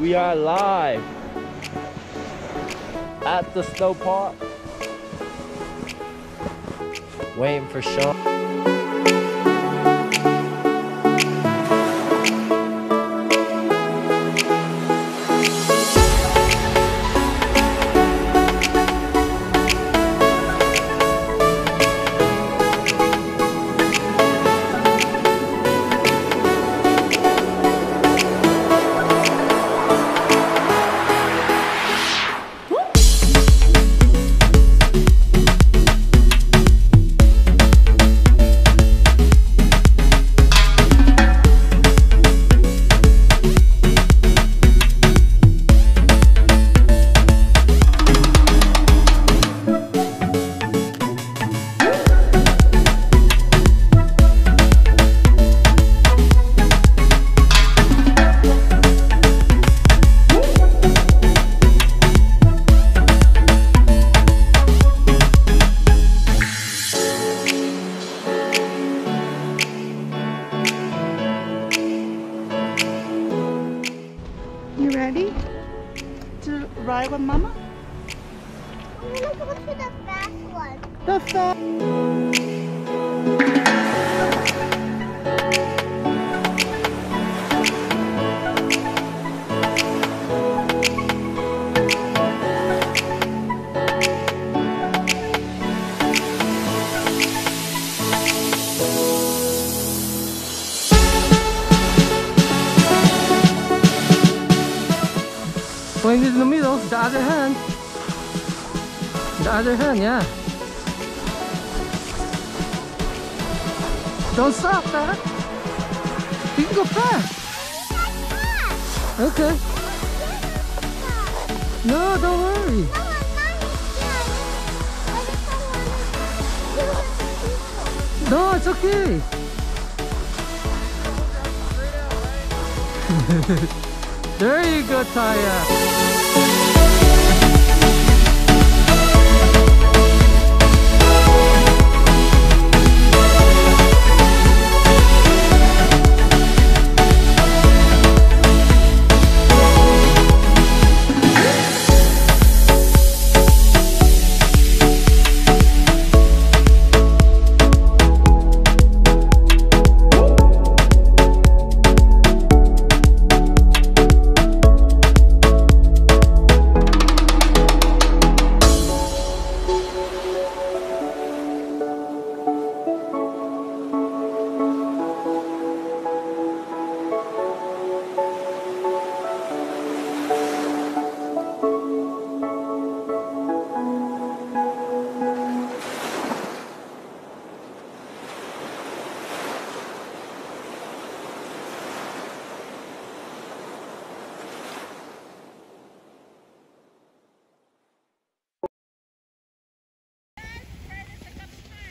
We are live at the snow park. Waiting for Sean. To Mama? I'm gonna go to the fast one. The fa- the other hand. The other hand, yeah. Don't stop that. You can go fast. Okay. No, don't worry. No, it's okay. there you go, Taya.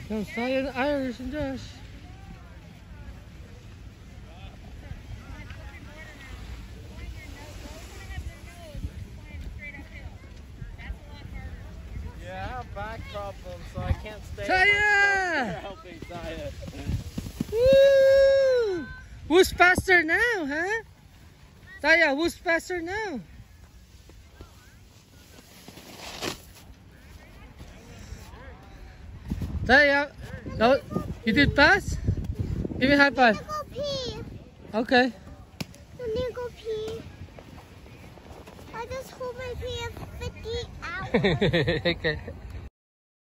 Yan, sayang Irish and Josh. Yeah, back problems, so I can't stay. Taya. Woo! Who's faster now, huh? Taya, who's faster now? Taya, no, you did pass? Give me a high five. Okay. Me go pee. I just hold my pee at 50 hours. okay.